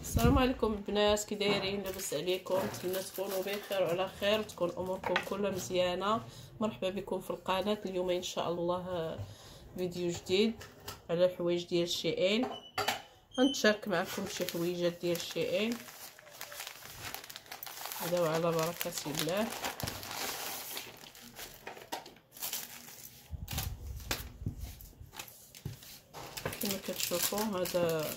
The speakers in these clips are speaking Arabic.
السلام عليكم البنات كي دايرين لاباس عليكم نتمنى تكونوا بخير وعلى خير وتكون أموركم كلها مزيانة. مرحبا بكم في القناة اليوم إن شاء الله فيديو جديد على الحوايج ديال شيئين غنتشارك معكم شي حويجات ديال شيئين هذا وعلى بركة الله. كما كتشوفوا هذا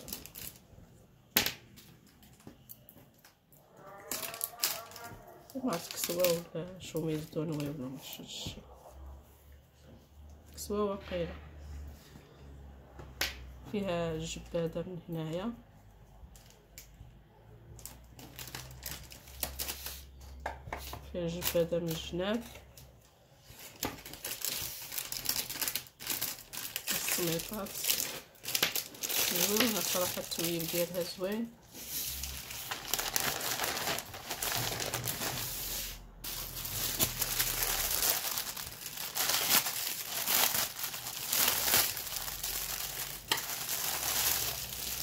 ما عرفت كسوة ولا شوميز دونوي ولا مشي كسوة وقيلة فيها جبادة من هنايا فيها جبادة من الجناب السميطات صراحة التويب ديالها زوين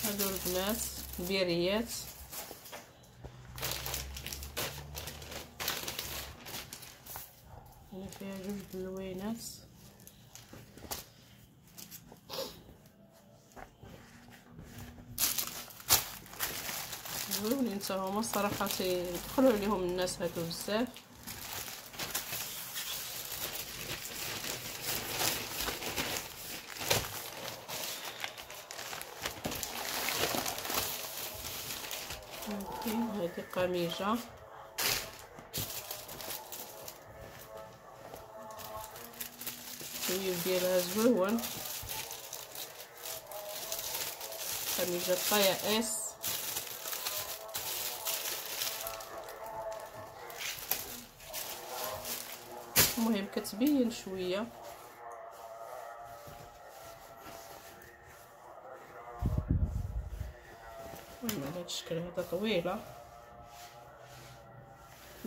هادو البنات البيريات هنا فيها جوج دلوينات زوينين حتى هما الصراحه تيدخلوا عليهم الناس هادو بزاف قميجة الطيب ديالها زوين. قميجة طايا إس. المهم كتبين شوية. المهم على هاد الشكل هذا طويلة.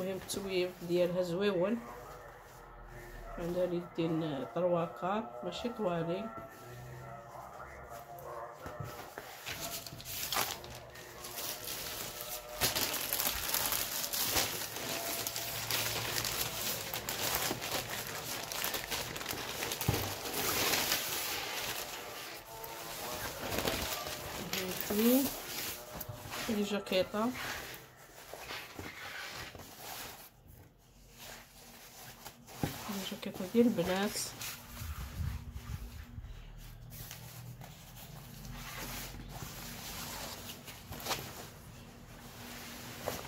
المهم التويب ديالها زويون عندها اليدين طرواقات ماشي طوالين هذه هذه ديال البنات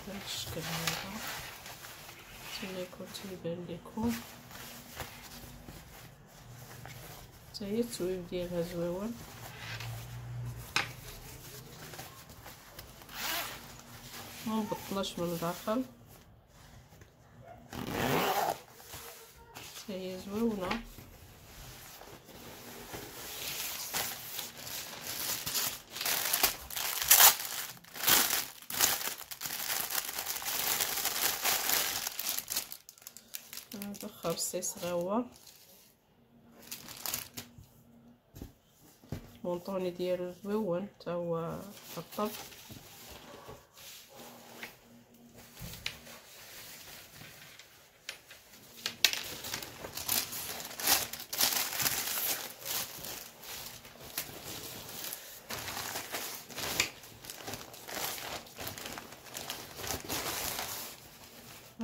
بهذا الشكل هذا نتمنى يكون تيبان لكم حتى هي التويب ديالها زويون ما من الداخل. هي زوينه هذا خرصيص غوا المونطوني ديالو زوين حتى هو رطب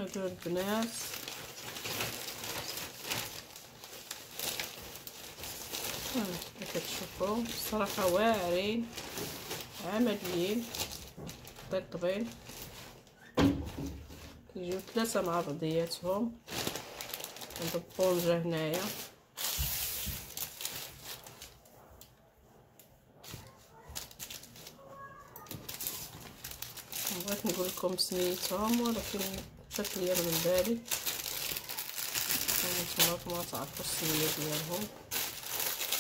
هادو البنات كما كتشوفوا بصراحه واعرين عمليين طيطبين كيجيو ثلاثة مع بعضياتهم عند الطونجه هنايا بغيت نقول لكم سميتهم ولكن فات ليا من بالي نتمنى ما تعرفوا السميه ديالهم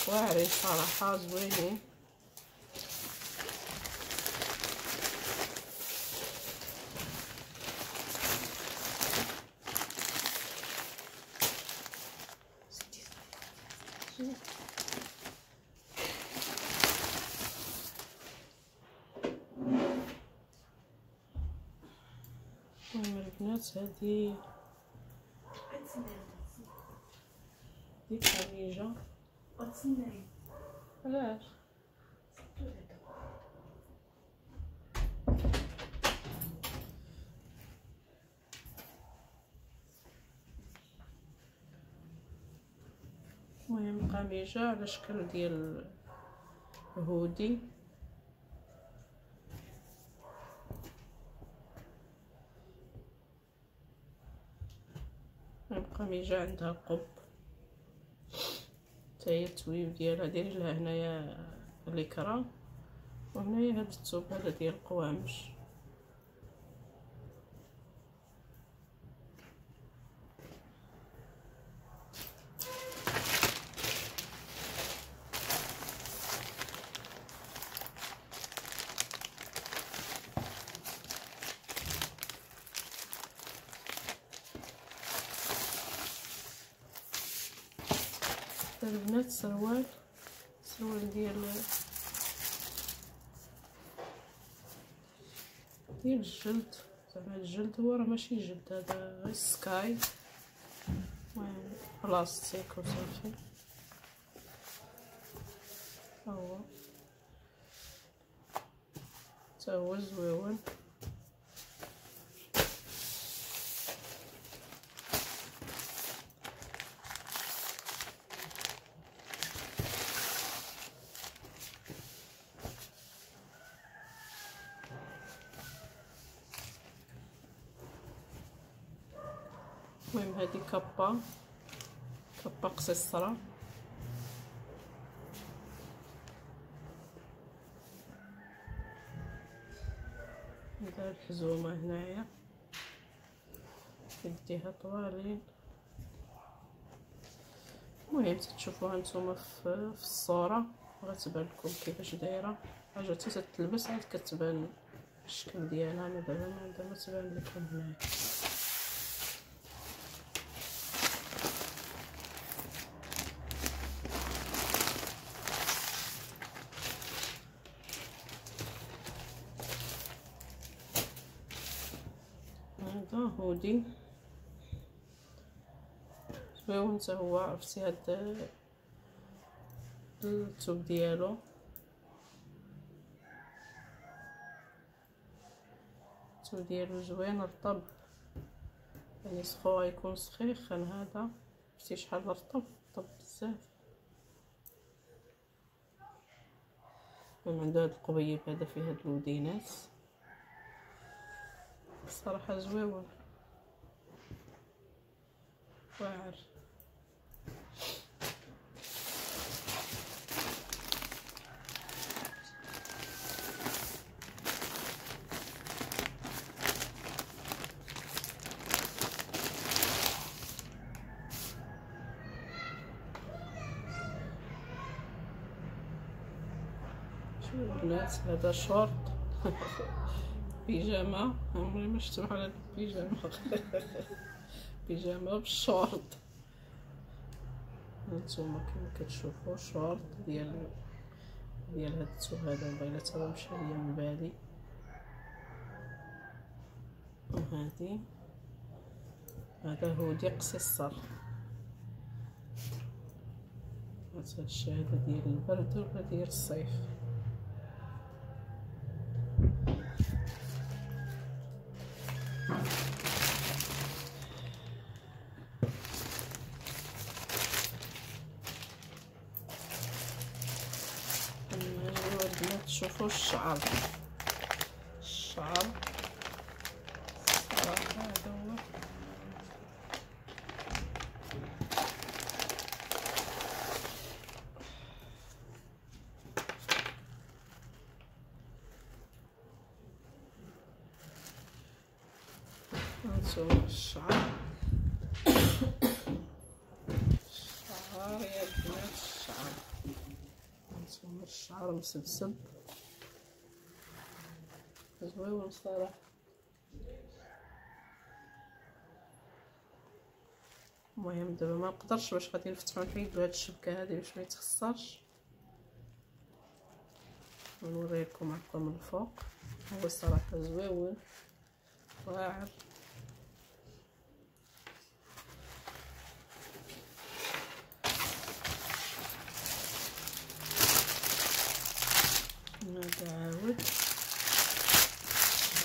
واعرين صراحة زوينين هذه دي كاميجا علاش المهم قميجة على شكل ديال هودي قميجة عندها قب. تاهي التويب ديالها ديري لها هنايا ليكرا وهنايا هاد الثوب هذا ديال القوامش البنات سروال سروال ديال ديال الجلد. زعما الجلد هو راه ماشي جلد هذا غير سكاي. المهم بلاستيك وصافي هو. تا هو زويون. المهم هذه كابا كابا قصيصرة ندير الحزومة هنايا. يديها طوالين. المهم تشوفوها نتوما في, الصورة. غتبان لكم كيفاش دايرة. حاجة حتى تلبس عاد كتبان الشكل ديالها أنا دابا ما تبان لكم هنايا هذا هودي زوين حتى هو عرفتي هاد الثوب ديالو. الثوب ديالو زوين رطب يعني سخو غيكون سخيخن هذا. شفتي شحال رطب رطب بزاف. عنده هاد القبيب هذا فيه هاد الودينات. الصراحه زويون واعر. البنات هذا شورت. بيجامة. عمري ما شفت بحال هاد البيجامه بيجامة بالشورت هانتوما كما كتشوفوا شورت ديال ديال هاد الثوب هذا. تا هو مشى ليا من بالي وهادي. هذا هودي قصيصر. هذا الشهادة ديال البرد ولا ديال الصيف. هانتوما الشعر الشعر يا البنات الشعر هانتوما الشعر مسبسب زويون الصراحة المهم دابا ما نقدرش باش غادي نفتحو نحيدو هاد الشبكة هادي باش ما يتخسرش. ونوريكم هكا من الفوق. هو الصراحة زويون واعر. هذا عاود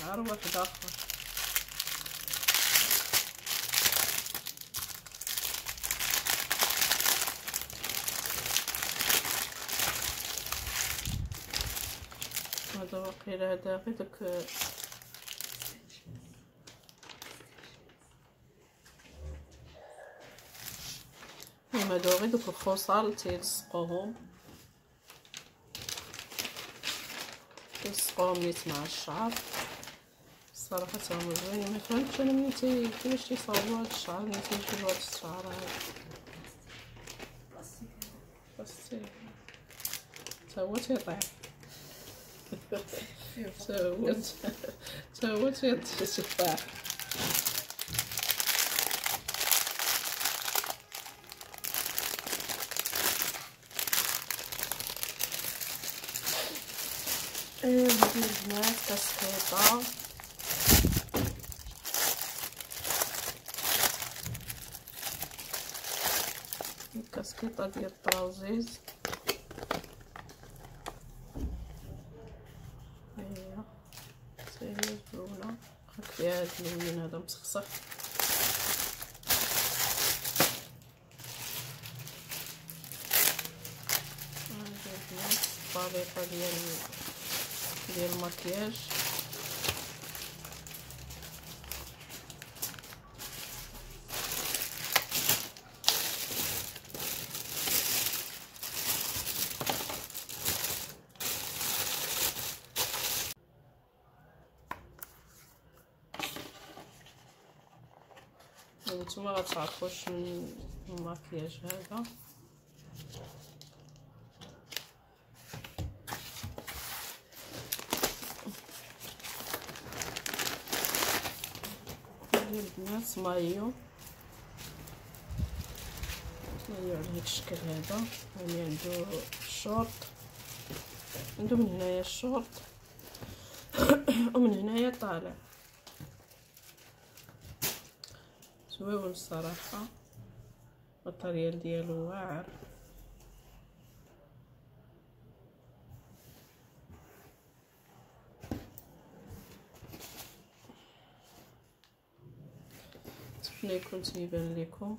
عار واحد اخر هذا واقيلا هذا غير داك هادو غير دوك الخصال تيلصقوهم نيت مع الشعر الصراحه تاهما زوينين ما فهمتش أنا منين تي كيفاش تيصاوبوا هاد الشعر منين تيجيبوا هاد الشعر هذا بس تا هو تيطيح تا هو تا هو تيطيح هذه البنات كسكيطة الكسكيطة ديال الطراوزيز هي هي زوينة خاك فيها هاد اللون هذا مسخسخ. هذه البنات الطريقة ديال ديال المكياج نتوما غتعرفوش من المكياج هذا البنات مايو مايو على هاد الشكل هذا يعني عنده الشورت عنده من هنايا الشورت ومن هنايا طالع زويون الصراحه الماتريال ديالو واعر نتمنى يكون تيبان لكم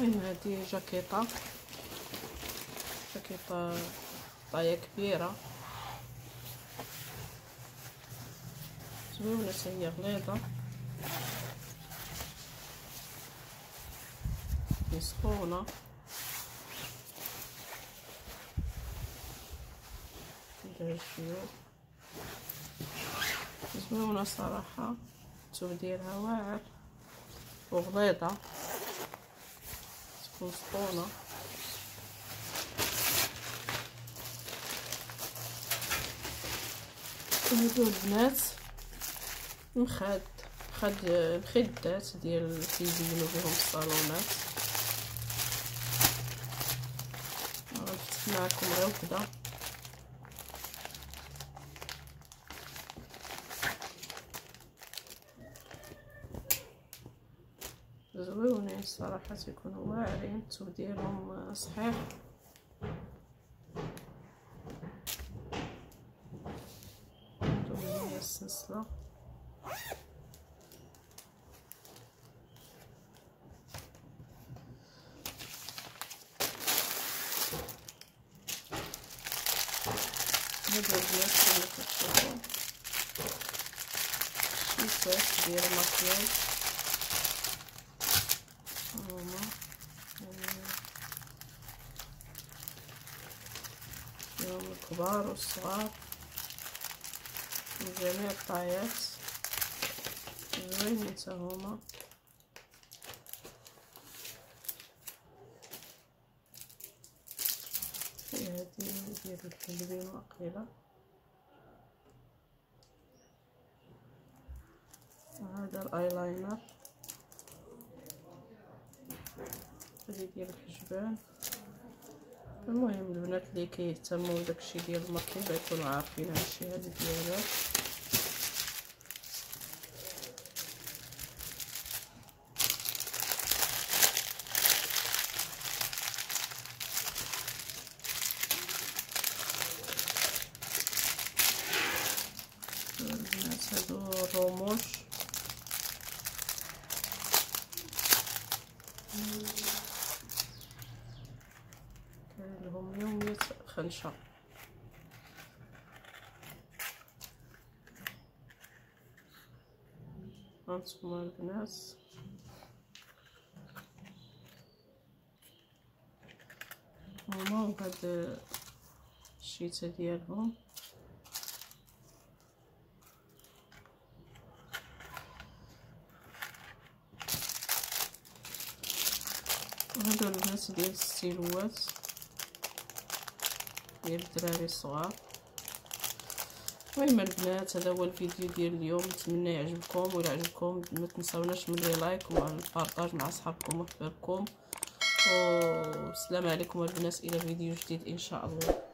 المهم هذه جاكيطه جاكيطه طايه كبيره زوينة هي غليظة سخونة ندير الشيوخ زوينة صراحة الثوب ديالها واعر وغليظة تكون سخونة هادو البنات مخاد خد مخدات ديال كيزينو بهم الصالونات. غنفتح معكم غير وحدة. زويونين الصراحه تيكونوا واعرين التوب ديالهم صحيح. السلسلة. هذا البيات كما كتشوفوا شيسات ديال المكياج هما فيهم الكبار والصغار. من جميع الطايات. زوينين حتى هما هادي ديال الحلبين واقيلا وهذا الأيلاينر. هادي ديال الحجبان. المهم البنات اللي كيهتموا بداكشي ديال الماركين يكونوا عارفين هادشي هادي ديالها. البنات هادو الرموش كاين لهم يومية خنشة هانتوما البنات هما وهاد الشيتا ديالهم هادو البنات ديال الستيلوات ديال الدراري الصغار. المهم البنات هذا هو الفيديو ديال اليوم. نتمنى يعجبكم ولا عجبكم ما تنساوناش من لي like وال partage مع اصحابكم وحبابكم والسلام عليكم البنات إلى فيديو جديد إن شاء الله.